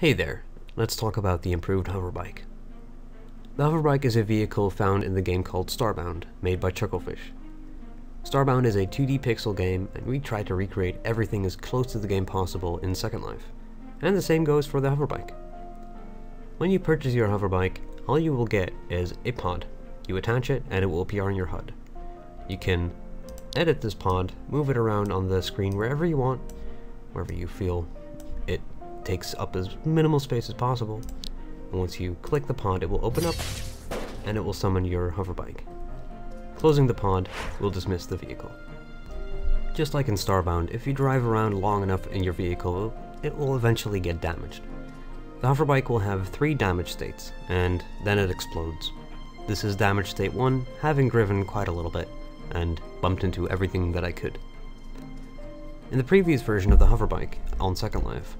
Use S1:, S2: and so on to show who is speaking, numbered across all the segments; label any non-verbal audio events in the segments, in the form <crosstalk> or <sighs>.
S1: Hey there, let's talk about the improved hoverbike. The hoverbike is a vehicle found in the game called Starbound, made by Chucklefish. Starbound is a 2D pixel game, and we tried to recreate everything as close to the game possible in Second Life. And the same goes for the hoverbike. When you purchase your hoverbike, all you will get is a pod. You attach it, and it will appear on your HUD. You can edit this pod, move it around on the screen wherever you want, wherever you feel takes up as minimal space as possible. And once you click the pod, it will open up, and it will summon your hoverbike. Closing the pod will dismiss the vehicle. Just like in Starbound, if you drive around long enough in your vehicle, it will eventually get damaged. The hoverbike will have three damage states, and then it explodes. This is damage state 1, having driven quite a little bit, and bumped into everything that I could. In the previous version of the hoverbike, on Second Life,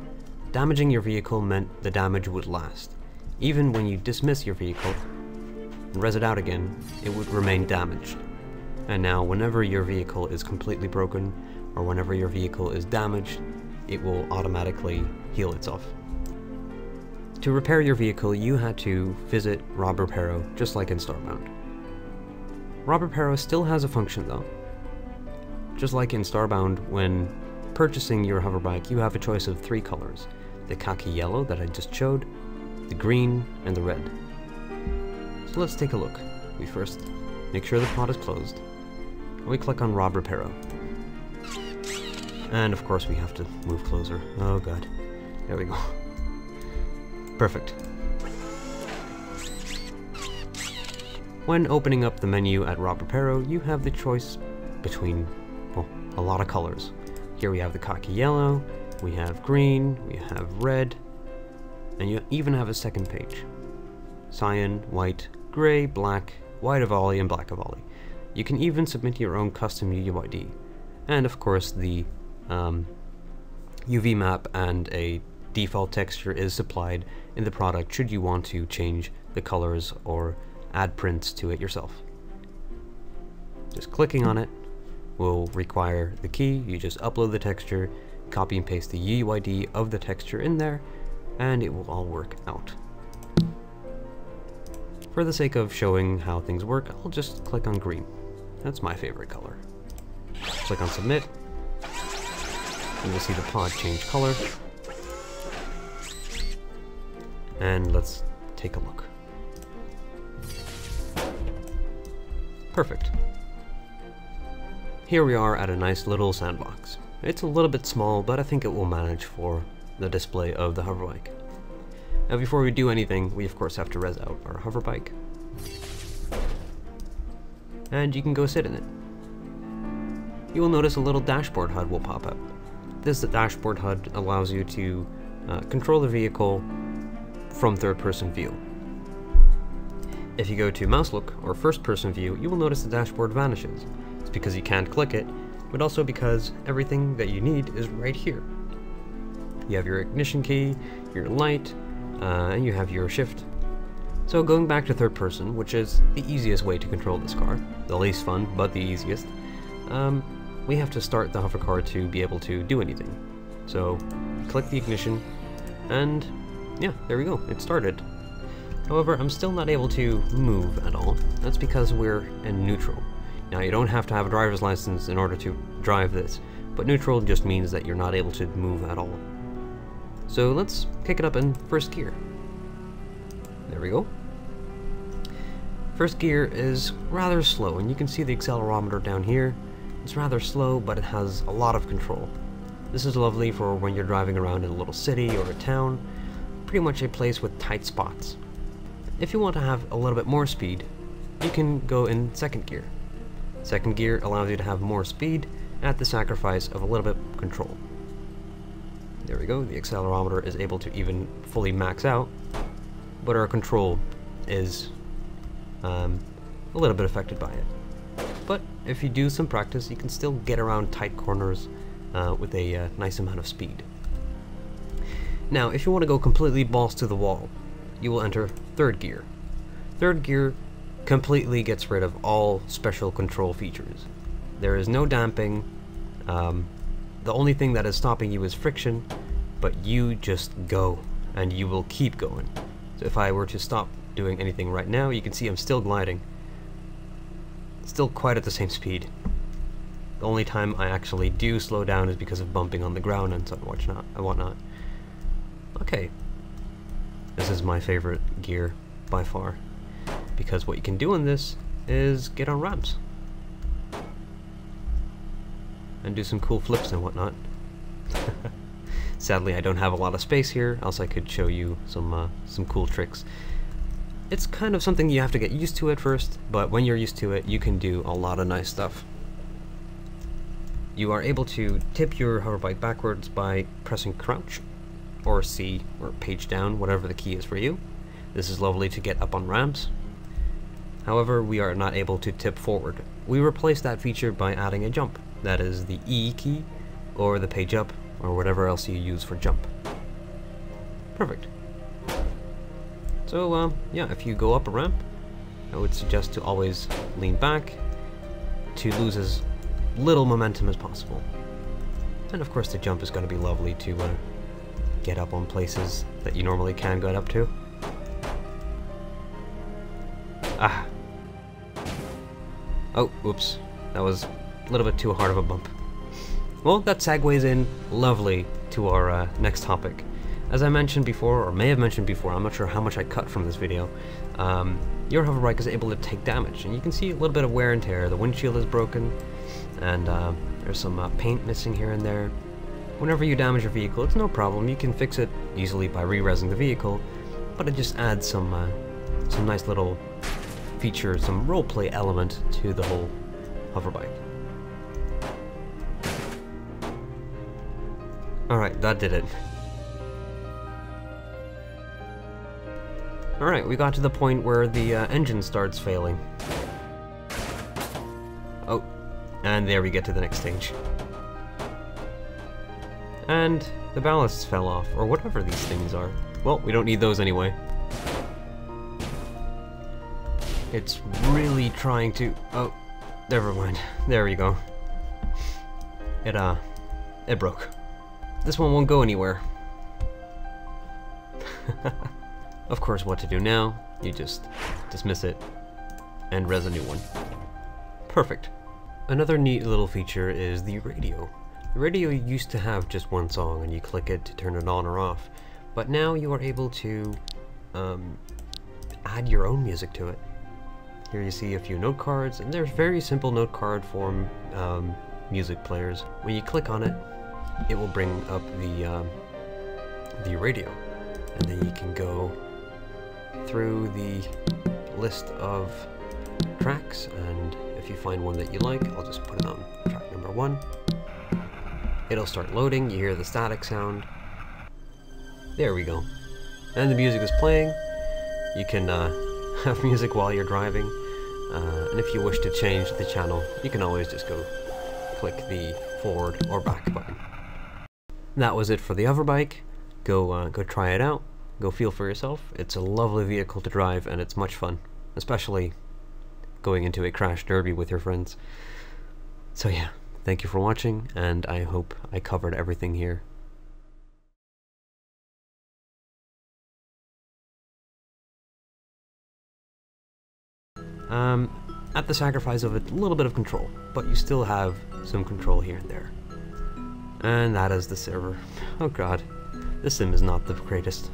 S1: damaging your vehicle meant the damage would last. Even when you dismiss your vehicle, and res it out again, it would remain damaged. And now, whenever your vehicle is completely broken, or whenever your vehicle is damaged, it will automatically heal itself. To repair your vehicle, you had to visit Rob Reparo, just like in Starbound. Rob Reparo still has a function though. Just like in Starbound, when purchasing your hoverbike, you have a choice of three colors. The khaki yellow that I just showed, the green, and the red. So let's take a look. We first make sure the pot is closed. And we click on Rob Reparo. And of course we have to move closer. Oh god. There we go. <laughs> Perfect. When opening up the menu at Rob Reparo, you have the choice between, well, a lot of colors. Here we have the khaki yellow, we have green, we have red, and you even have a second page. Cyan, white, gray, black, white Avali, and black Avali. You can even submit your own custom UUID. And of course the um, UV map and a default texture is supplied in the product should you want to change the colors or add prints to it yourself. Just clicking on it will require the key, you just upload the texture, copy and paste the UUID of the texture in there, and it will all work out. For the sake of showing how things work, I'll just click on green. That's my favorite color. Click on submit, and you'll see the pod change color. And let's take a look. Perfect. Here we are at a nice little sandbox. It's a little bit small, but I think it will manage for the display of the hoverbike. Now before we do anything, we of course have to res out our hoverbike. And you can go sit in it. You will notice a little dashboard HUD will pop up. This dashboard HUD allows you to uh, control the vehicle from third-person view. If you go to mouse look or first-person view, you will notice the dashboard vanishes. It's because you can't click it, but also because everything that you need is right here. You have your ignition key, your light, uh, and you have your shift. So going back to third person, which is the easiest way to control this car, the least fun, but the easiest, um, we have to start the hover car to be able to do anything. So click the ignition, and yeah, there we go, it started. However, I'm still not able to move at all. That's because we're in neutral. Now, you don't have to have a driver's license in order to drive this, but neutral just means that you're not able to move at all. So let's kick it up in first gear. There we go. First gear is rather slow, and you can see the accelerometer down here. It's rather slow, but it has a lot of control. This is lovely for when you're driving around in a little city or a town, pretty much a place with tight spots. If you want to have a little bit more speed, you can go in second gear. Second gear allows you to have more speed at the sacrifice of a little bit of control. There we go, the accelerometer is able to even fully max out, but our control is um, a little bit affected by it. But if you do some practice, you can still get around tight corners uh, with a uh, nice amount of speed. Now, if you want to go completely balls to the wall, you will enter third gear. Third gear completely gets rid of all special control features. There is no damping, um, the only thing that is stopping you is friction, but you just go. and you will keep going. So if I were to stop doing anything right now, you can see I'm still gliding. Still quite at the same speed. The only time I actually do slow down is because of bumping on the ground and so whatnot. And whatnot. Okay. This is my favorite gear by far. Because what you can do in this is get on ramps. And do some cool flips and whatnot. <laughs> Sadly, I don't have a lot of space here, else I could show you some uh, some cool tricks. It's kind of something you have to get used to at first, but when you're used to it, you can do a lot of nice stuff. You are able to tip your hoverbike backwards by pressing crouch, or C, or page down, whatever the key is for you. This is lovely to get up on ramps. However, we are not able to tip forward. We replace that feature by adding a jump. That is the E key, or the page up, or whatever else you use for jump. Perfect. So, uh, yeah, if you go up a ramp, I would suggest to always lean back to lose as little momentum as possible. And of course the jump is going to be lovely to uh, get up on places that you normally can get up to. Ah. Oh, oops. That was a little bit too hard of a bump. Well, that segues in lovely to our uh, next topic. As I mentioned before, or may have mentioned before, I'm not sure how much I cut from this video, um, your hoverbike is able to take damage, and you can see a little bit of wear and tear. The windshield is broken, and uh, there's some uh, paint missing here and there. Whenever you damage your vehicle, it's no problem. You can fix it easily by re-resing the vehicle, but it just adds some uh, some nice little feature, some roleplay element to the whole hoverbike. Alright, that did it. Alright, we got to the point where the uh, engine starts failing. Oh, and there we get to the next stage. And the ballasts fell off, or whatever these things are. Well, we don't need those anyway. It's really trying to... Oh, never mind. There we go. It, uh, it broke. This one won't go anywhere. <laughs> of course, what to do now, you just dismiss it and res a new one. Perfect. Another neat little feature is the radio. The radio used to have just one song and you click it to turn it on or off, but now you are able to um, add your own music to it. Here you see a few note cards, and there's very simple note card form um, music players. When you click on it, it will bring up the um, the radio, and then you can go through the list of tracks, and if you find one that you like, I'll just put it on track number one. It'll start loading, you hear the static sound. There we go. And the music is playing. You can uh, <laughs> have music while you're driving. Uh, and if you wish to change the channel, you can always just go click the forward or back button that was it for the Hoverbike. Go, uh, go try it out. Go feel for yourself. It's a lovely vehicle to drive and it's much fun, especially going into a crash derby with your friends. So yeah, thank you for watching and I hope I covered everything here. Um, at the sacrifice of a little bit of control, but you still have some control here and there. And that is the server. Oh god. This sim is not the greatest.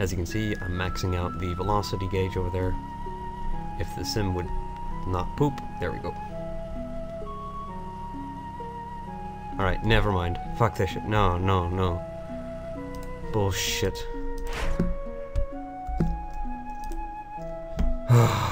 S1: As you can see, I'm maxing out the velocity gauge over there. If the sim would not poop, there we go. Alright, never mind. Fuck this shit. No, no, no. Bullshit. Ugh. <sighs> <sighs>